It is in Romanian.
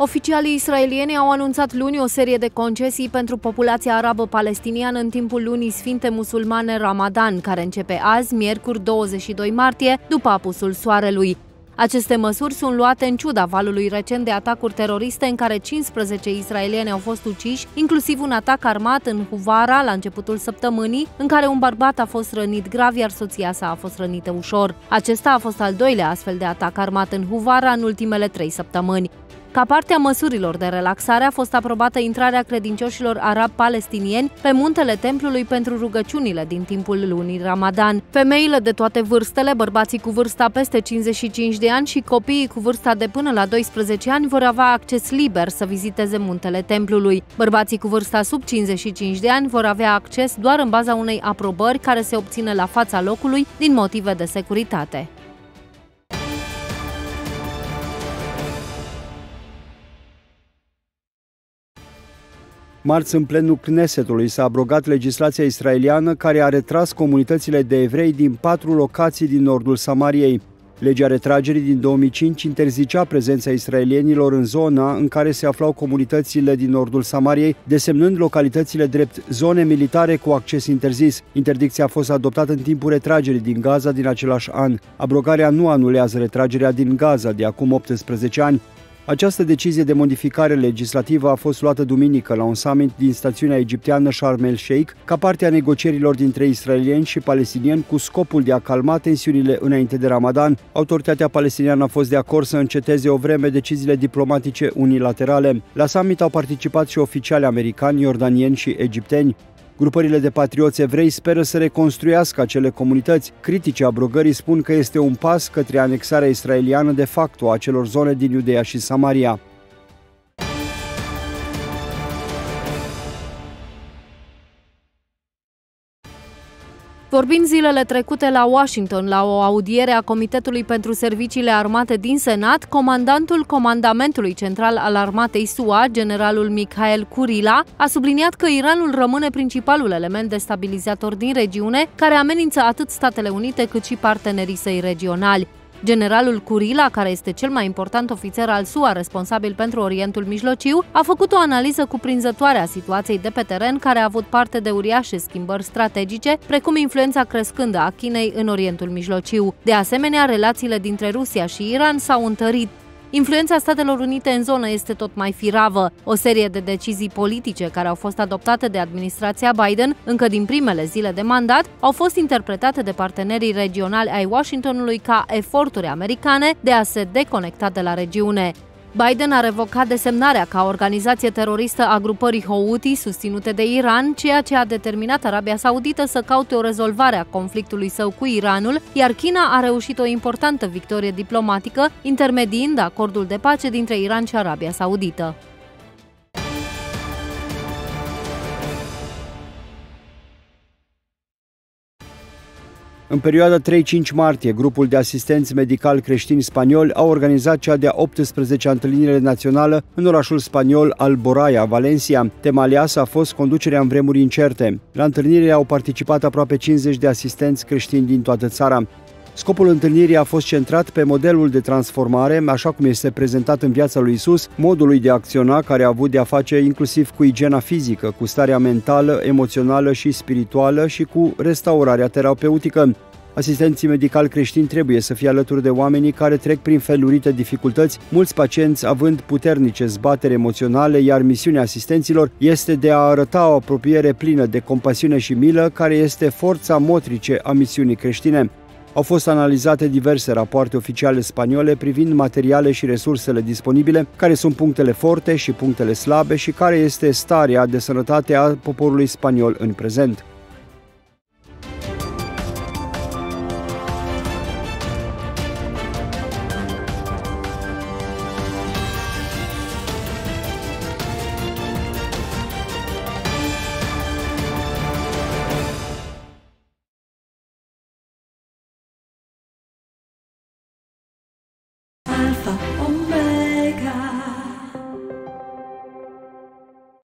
Oficialii israelieni au anunțat luni o serie de concesii pentru populația arabă palestiniană în timpul lunii sfinte musulmane Ramadan, care începe azi, miercuri 22 martie, după apusul soarelui. Aceste măsuri sunt luate în ciuda valului recent de atacuri teroriste în care 15 israelieni au fost uciși, inclusiv un atac armat în Huvara la începutul săptămânii, în care un bărbat a fost rănit grav, iar soția sa a fost rănită ușor. Acesta a fost al doilea astfel de atac armat în Huvara în ultimele trei săptămâni. Ca parte a măsurilor de relaxare a fost aprobată intrarea credincioșilor arab-palestinieni pe muntele templului pentru rugăciunile din timpul lunii Ramadan. Femeile de toate vârstele, bărbații cu vârsta peste 55 de ani și copiii cu vârsta de până la 12 ani vor avea acces liber să viziteze muntele templului. Bărbații cu vârsta sub 55 de ani vor avea acces doar în baza unei aprobări care se obține la fața locului din motive de securitate. Marți, în plenul Knesetului, s-a abrogat legislația israeliană care a retras comunitățile de evrei din patru locații din nordul Samariei. Legea retragerii din 2005 interzicea prezența israelienilor în zona în care se aflau comunitățile din nordul Samariei, desemnând localitățile drept zone militare cu acces interzis. Interdicția a fost adoptată în timpul retragerii din Gaza din același an. Abrogarea nu anulează retragerea din Gaza de acum 18 ani, această decizie de modificare legislativă a fost luată duminică la un summit din stațiunea egipteană Sharm el-Sheikh ca parte a negocierilor dintre israelieni și palestinieni cu scopul de a calma tensiunile înainte de Ramadan. Autoritatea palestiniană a fost de acord să înceteze o vreme deciziile diplomatice unilaterale. La summit au participat și oficiali americani, iordanieni și egipteni. Grupările de patrioți evrei speră să reconstruiască acele comunități. Critice abrogării spun că este un pas către anexarea israeliană de facto a acelor zone din Iudeea și Samaria. Vorbind zilele trecute la Washington la o audiere a Comitetului pentru Serviciile Armate din Senat, comandantul Comandamentului Central al Armatei SUA, generalul Mikhail Kurila, a subliniat că Iranul rămâne principalul element destabilizator din regiune, care amenință atât Statele Unite cât și partenerii săi regionali. Generalul Curila, care este cel mai important ofițer al SUA responsabil pentru Orientul Mijlociu, a făcut o analiză cuprinzătoare a situației de pe teren care a avut parte de uriașe schimbări strategice, precum influența crescândă a Chinei în Orientul Mijlociu. De asemenea, relațiile dintre Rusia și Iran s-au întărit, Influența Statelor Unite în zonă este tot mai firavă. O serie de decizii politice care au fost adoptate de administrația Biden încă din primele zile de mandat au fost interpretate de partenerii regionali ai Washingtonului ca eforturi americane de a se deconecta de la regiune. Biden a revocat desemnarea ca organizație teroristă a grupării Houthi susținute de Iran, ceea ce a determinat Arabia Saudită să caute o rezolvare a conflictului său cu Iranul, iar China a reușit o importantă victorie diplomatică, intermediind acordul de pace dintre Iran și Arabia Saudită. În perioada 3-5 martie, grupul de asistenți medical creștini spanioli a organizat cea de-a 18-a întâlnire națională în orașul spaniol Alboraya, Valencia. Tema aleasă a fost conducerea în vremuri incerte. La întâlnire au participat aproape 50 de asistenți creștini din toată țara. Scopul întâlnirii a fost centrat pe modelul de transformare, așa cum este prezentat în viața lui Isus, modului de a acționa care a avut de a face inclusiv cu igiena fizică, cu starea mentală, emoțională și spirituală și cu restaurarea terapeutică. Asistenții medicali creștini trebuie să fie alături de oamenii care trec prin felurite dificultăți, mulți pacienți având puternice zbateri emoționale, iar misiunea asistenților este de a arăta o apropiere plină de compasiune și milă, care este forța motrice a misiunii creștine. Au fost analizate diverse rapoarte oficiale spaniole privind materiale și resursele disponibile, care sunt punctele forte și punctele slabe și care este starea de sănătate a poporului spaniol în prezent.